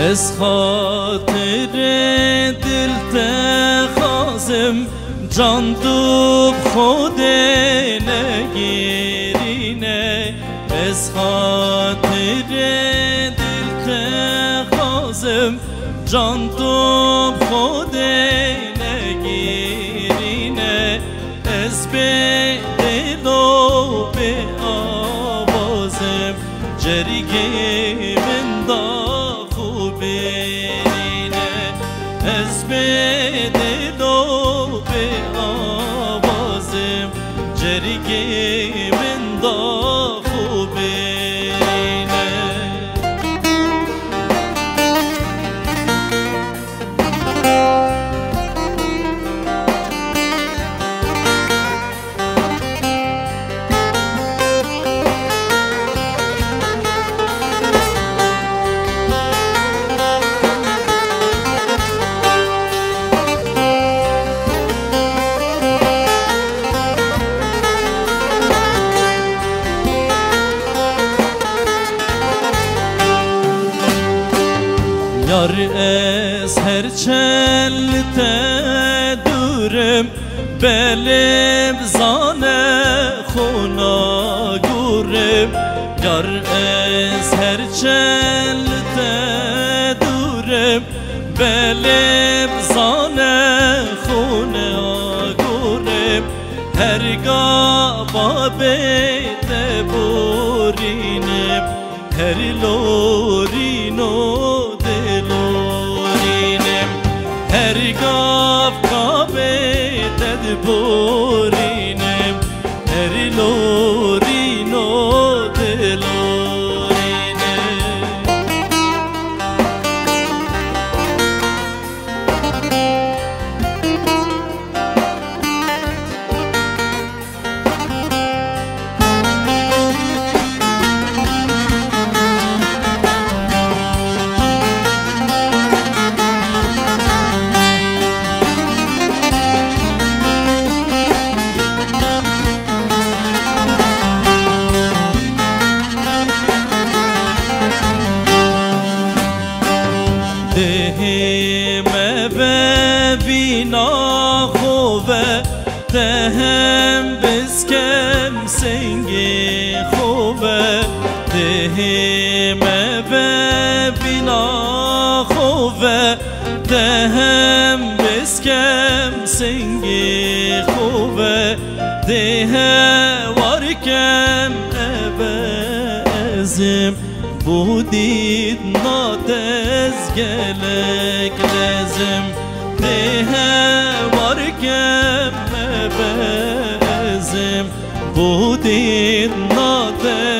از خاطر دل تخازم جان دوب خود نگیرینه از خاطر دل تخازم جان دوب خود نگیرینه از به دل و به آوازم جریگه من دا خوبینه از به دل و به آوازم جریگه Yar ez her çelte durem Belim zane khuna gurem Yar ez her çelte durem Belim zane khuna gurem Her gaba bete burinem Her lorino Her gaf kabet edbol مه ببینا خوبه. دهم بسکم سنگی خوبه. دهم ببینا خوبه. دهم بسکم سنگی خوبه. دهم بودید ناتز گلک لزم ده وارکم ابزم بودید ناتز گلک